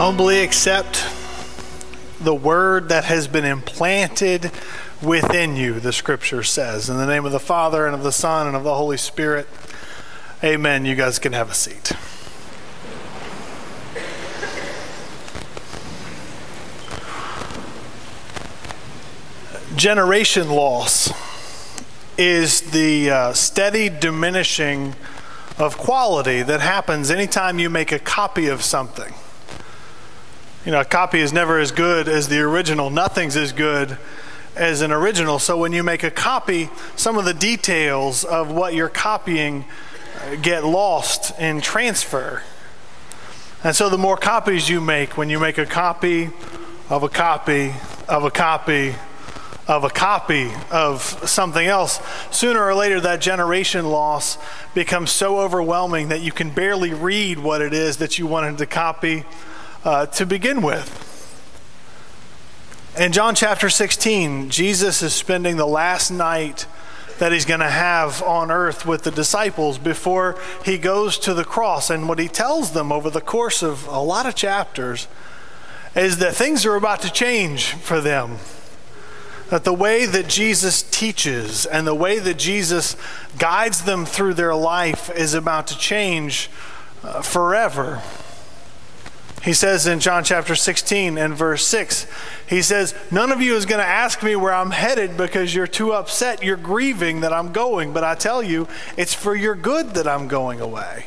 Humbly accept the word that has been implanted within you, the scripture says. In the name of the Father, and of the Son, and of the Holy Spirit. Amen. You guys can have a seat. Generation loss is the uh, steady diminishing of quality that happens anytime you make a copy of something. You know, a copy is never as good as the original. Nothing's as good as an original. So when you make a copy, some of the details of what you're copying uh, get lost in transfer. And so the more copies you make, when you make a copy of a copy of a copy of a copy of something else, sooner or later that generation loss becomes so overwhelming that you can barely read what it is that you wanted to copy uh, to begin with. In John chapter 16, Jesus is spending the last night that he's going to have on earth with the disciples before he goes to the cross. And what he tells them over the course of a lot of chapters is that things are about to change for them. That the way that Jesus teaches and the way that Jesus guides them through their life is about to change uh, forever. He says in John chapter 16 and verse 6, he says, None of you is going to ask me where I'm headed because you're too upset. You're grieving that I'm going. But I tell you, it's for your good that I'm going away.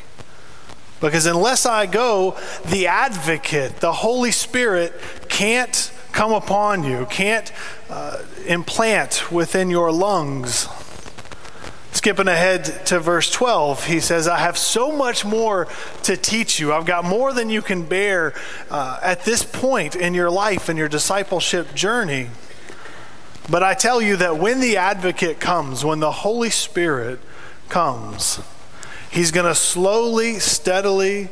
Because unless I go, the advocate, the Holy Spirit, can't come upon you, can't uh, implant within your lungs Skipping ahead to verse 12, he says, I have so much more to teach you. I've got more than you can bear uh, at this point in your life and your discipleship journey. But I tell you that when the advocate comes, when the Holy Spirit comes, he's going to slowly, steadily,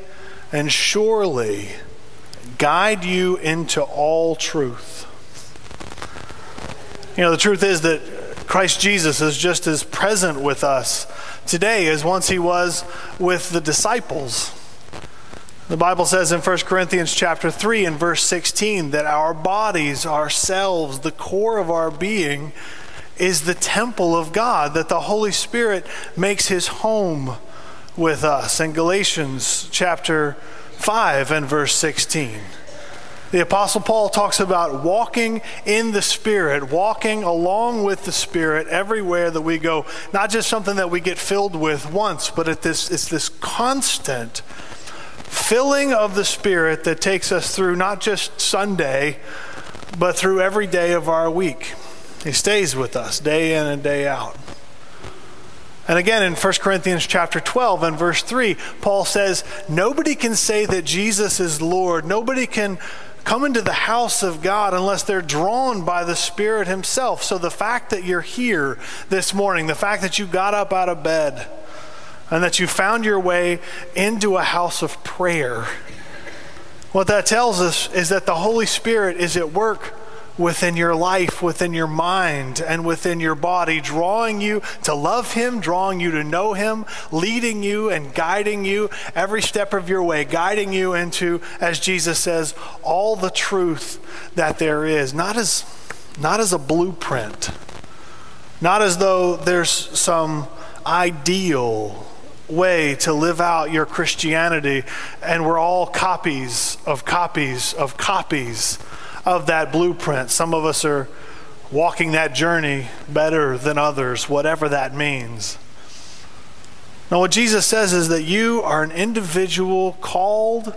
and surely guide you into all truth. You know, the truth is that Christ Jesus is just as present with us today as once he was with the disciples. The Bible says in 1 Corinthians chapter 3 and verse 16 that our bodies, ourselves, the core of our being is the temple of God, that the Holy Spirit makes his home with us. In Galatians chapter 5 and verse 16. The Apostle Paul talks about walking in the Spirit, walking along with the Spirit everywhere that we go. Not just something that we get filled with once, but this, it's this constant filling of the Spirit that takes us through not just Sunday, but through every day of our week. He stays with us day in and day out. And again in 1 Corinthians chapter 12 and verse 3, Paul says, Nobody can say that Jesus is Lord. Nobody can come into the house of God unless they're drawn by the Spirit Himself. So the fact that you're here this morning, the fact that you got up out of bed, and that you found your way into a house of prayer, what that tells us is that the Holy Spirit is at work within your life, within your mind, and within your body, drawing you to love Him, drawing you to know Him, leading you and guiding you every step of your way, guiding you into, as Jesus says, all the truth that there is. Not as, not as a blueprint, not as though there's some ideal way to live out your Christianity and we're all copies of copies of copies of that blueprint. Some of us are walking that journey better than others, whatever that means. Now, what Jesus says is that you are an individual called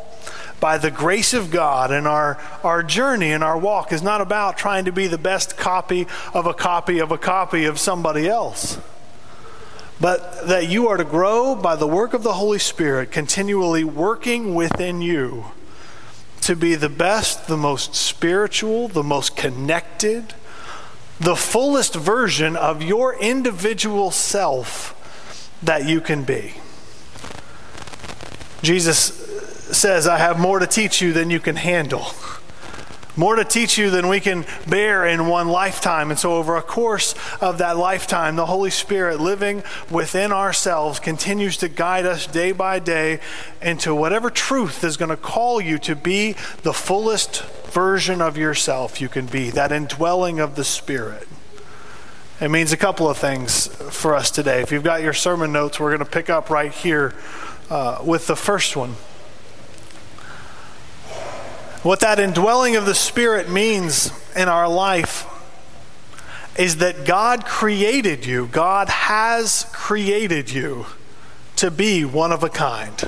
by the grace of God, and our, our journey and our walk is not about trying to be the best copy of a copy of a copy of somebody else, but that you are to grow by the work of the Holy Spirit, continually working within you to be the best, the most spiritual, the most connected, the fullest version of your individual self that you can be. Jesus says, I have more to teach you than you can handle. More to teach you than we can bear in one lifetime. And so, over a course of that lifetime, the Holy Spirit living within ourselves continues to guide us day by day into whatever truth is going to call you to be the fullest version of yourself you can be, that indwelling of the Spirit. It means a couple of things for us today. If you've got your sermon notes, we're going to pick up right here uh, with the first one. What that indwelling of the Spirit means in our life is that God created you, God has created you to be one of a kind.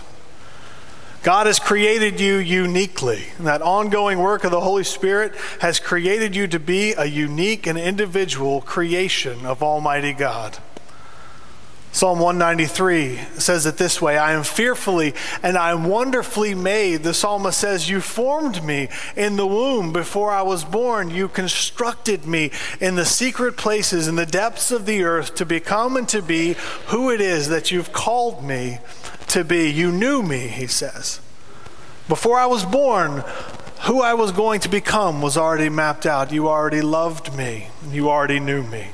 God has created you uniquely. And that ongoing work of the Holy Spirit has created you to be a unique and individual creation of Almighty God. Psalm 193 says it this way I am fearfully and I am wonderfully made. The psalmist says, You formed me in the womb before I was born. You constructed me in the secret places, in the depths of the earth, to become and to be who it is that you've called me to be. You knew me, he says. Before I was born, who I was going to become was already mapped out. You already loved me, you already knew me.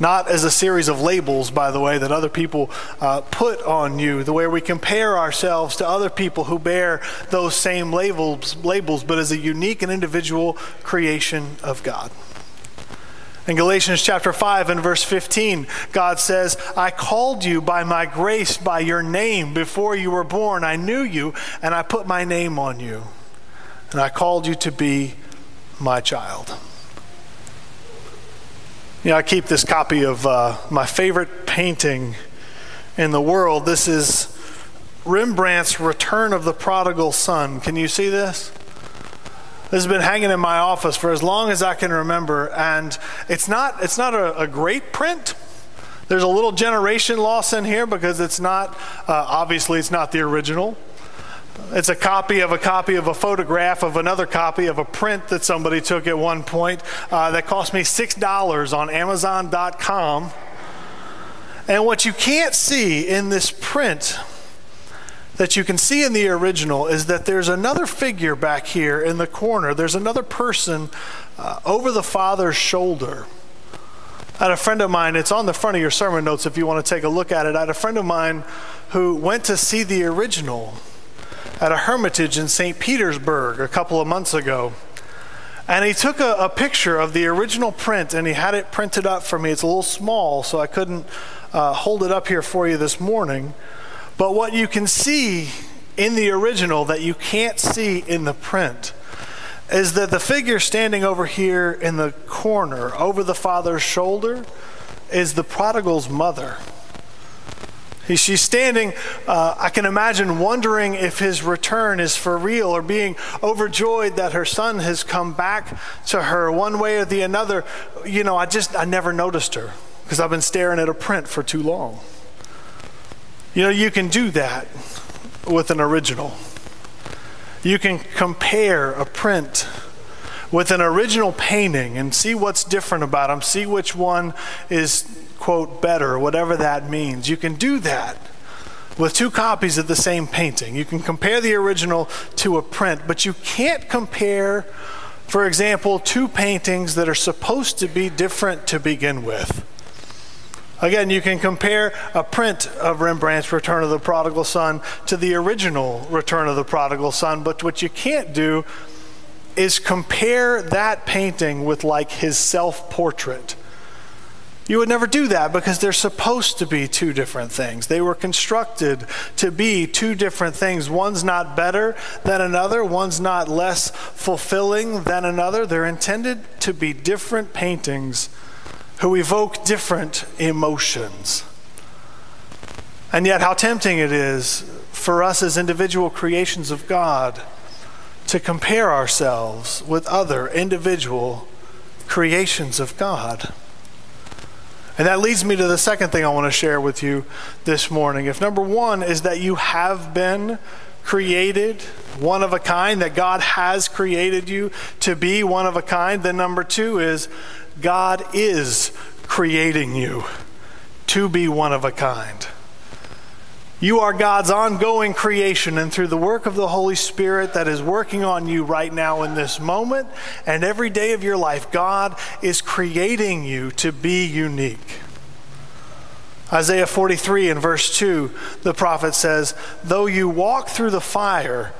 Not as a series of labels, by the way, that other people uh, put on you, the way we compare ourselves to other people who bear those same labels, labels, but as a unique and individual creation of God. In Galatians chapter 5 and verse 15, God says, I called you by my grace, by your name. Before you were born, I knew you, and I put my name on you. And I called you to be my child. You know, I keep this copy of uh, my favorite painting in the world. This is Rembrandt's Return of the Prodigal Son. Can you see this? This has been hanging in my office for as long as I can remember, and it's not, it's not a, a great print. There's a little generation loss in here because it's not, uh, obviously, it's not the original. It's a copy of a copy of a photograph of another copy of a print that somebody took at one point uh, that cost me $6 on Amazon.com. And what you can't see in this print that you can see in the original is that there's another figure back here in the corner. There's another person uh, over the father's shoulder. I had a friend of mine, it's on the front of your sermon notes if you want to take a look at it. I had a friend of mine who went to see the original at a hermitage in St. Petersburg a couple of months ago. And he took a, a, picture of the original print and he had it printed up for me. It's a little small, so I couldn't uh, hold it up here for you this morning. But what you can see in the original that you can't see in the print is that the figure standing over here in the corner, over the father's shoulder, is the prodigal's mother. She's standing, uh, I can imagine, wondering if his return is for real or being overjoyed that her son has come back to her one way or the other. You know, I just, I never noticed her because I've been staring at a print for too long. You know, you can do that with an original. You can compare a print with an original painting and see what's different about them, see which one is quote, better, whatever that means. You can do that with two copies of the same painting. You can compare the original to a print, but you can't compare, for example, two paintings that are supposed to be different to begin with. Again, you can compare a print of Rembrandt's Return of the Prodigal Son to the original Return of the Prodigal Son, but what you can't do is compare that painting with like his self portrait you would never do that because they're supposed to be two different things. They were constructed to be two different things. One's not better than another, one's not less fulfilling than another. They're intended to be different paintings who evoke different emotions. And yet, how tempting it is for us as individual creations of God to compare ourselves with other individual creations of God. And that leads me to the second thing I want to share with you this morning. If number one is that you have been created one of a kind, that God has created you to be one of a kind, then number two is God is creating you to be one of a kind. You are God's ongoing creation, and through the work of the Holy Spirit that is working on you right now in this moment and every day of your life, God is creating you to be unique. Isaiah 43 in verse 2, the prophet says, Though you walk through the fire,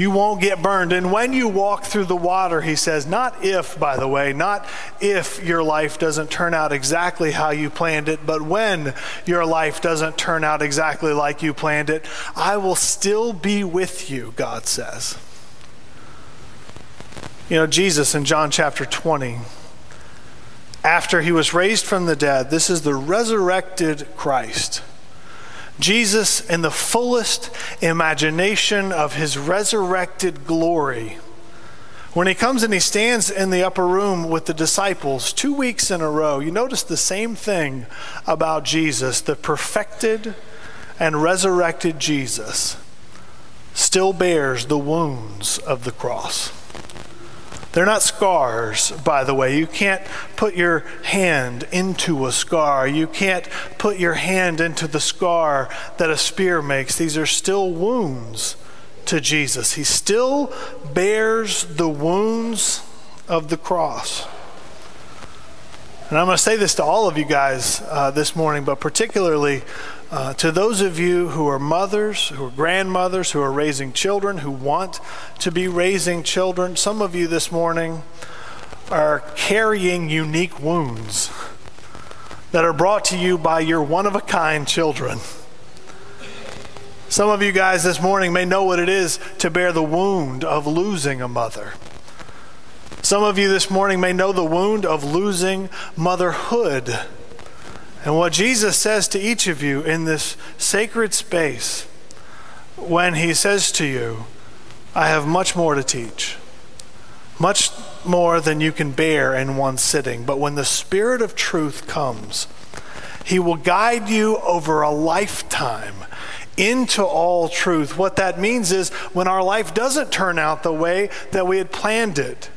you won't get burned. And when you walk through the water, he says, not if, by the way, not if your life doesn't turn out exactly how you planned it, but when your life doesn't turn out exactly like you planned it, I will still be with you, God says. You know, Jesus in John chapter 20, after he was raised from the dead, this is the resurrected Christ Jesus, in the fullest imagination of his resurrected glory, when he comes and he stands in the upper room with the disciples two weeks in a row, you notice the same thing about Jesus. The perfected and resurrected Jesus still bears the wounds of the cross. They're not scars, by the way. You can't put your hand into a scar. You can't put your hand into the scar that a spear makes. These are still wounds to Jesus. He still bears the wounds of the cross. And I'm going to say this to all of you guys uh, this morning, but particularly uh, to those of you who are mothers, who are grandmothers, who are raising children, who want to be raising children, some of you this morning are carrying unique wounds that are brought to you by your one of a kind children. Some of you guys this morning may know what it is to bear the wound of losing a mother. Some of you this morning may know the wound of losing motherhood. And what Jesus says to each of you in this sacred space when he says to you, I have much more to teach, much more than you can bear in one sitting. But when the Spirit of truth comes, he will guide you over a lifetime into all truth. What that means is when our life doesn't turn out the way that we had planned it,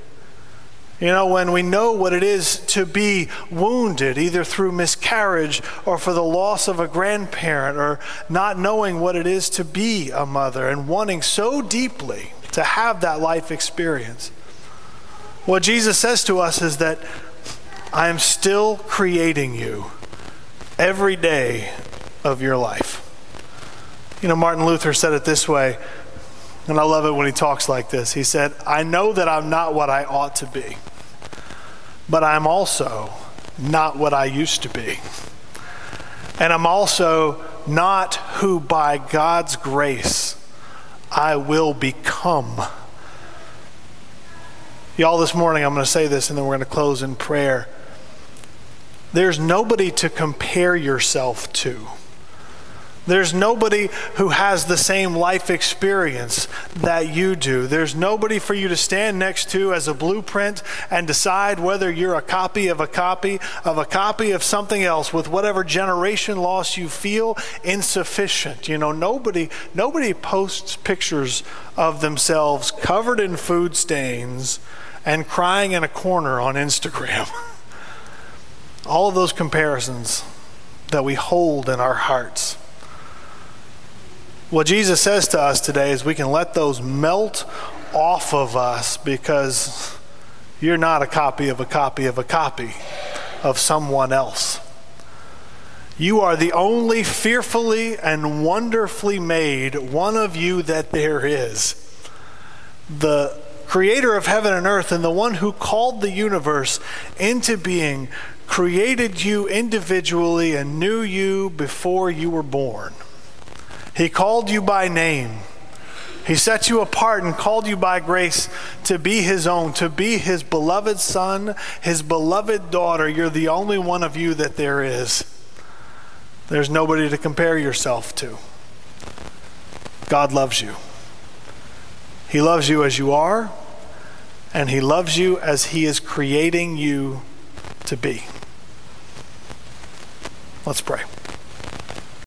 you know, when we know what it is to be wounded, either through miscarriage or for the loss of a grandparent, or not knowing what it is to be a mother and wanting so deeply to have that life experience. What Jesus says to us is that I am still creating you every day of your life. You know, Martin Luther said it this way, and I love it when he talks like this. He said, I know that I'm not what I ought to be but I'm also not what I used to be. And I'm also not who by God's grace I will become. Y'all, this morning I'm going to say this and then we're going to close in prayer. There's nobody to compare yourself to. There's nobody who has the same life experience that you do. There's nobody for you to stand next to as a blueprint and decide whether you're a copy of a copy of a copy of something else with whatever generation loss you feel insufficient. You know, nobody nobody posts pictures of themselves covered in food stains and crying in a corner on Instagram. All of those comparisons that we hold in our hearts what Jesus says to us today is we can let those melt off of us because you're not a copy of a copy of a copy of someone else. You are the only fearfully and wonderfully made one of you that there is. The creator of heaven and earth and the one who called the universe into being created you individually and knew you before you were born. He called you by name. He set you apart and called you by grace to be His own, to be His beloved Son, His beloved daughter. You're the only one of you that there is. There's nobody to compare yourself to. God loves you. He loves you as you are, and He loves you as He is creating you to be. Let's pray.